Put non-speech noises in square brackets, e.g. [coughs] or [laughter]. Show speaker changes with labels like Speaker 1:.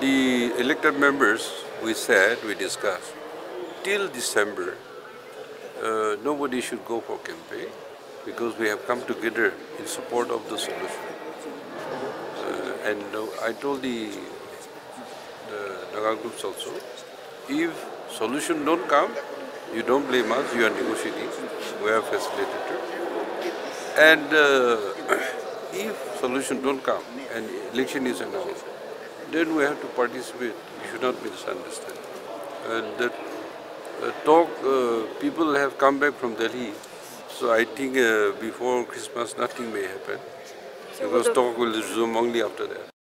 Speaker 1: The elected members, we said, we discussed, till December, uh, nobody should go for campaign because we have come together in support of the solution. Uh, and uh, I told the, the Naga groups also, if solution don't come, you don't blame us, you are negotiating, we are facilitator. And uh, [coughs] if solution don't come and election is announced, then we have to participate. We should not misunderstand. And that uh, talk, uh, people have come back from Delhi, so I think uh, before Christmas nothing may happen.
Speaker 2: So
Speaker 1: Because talk will resume only after that.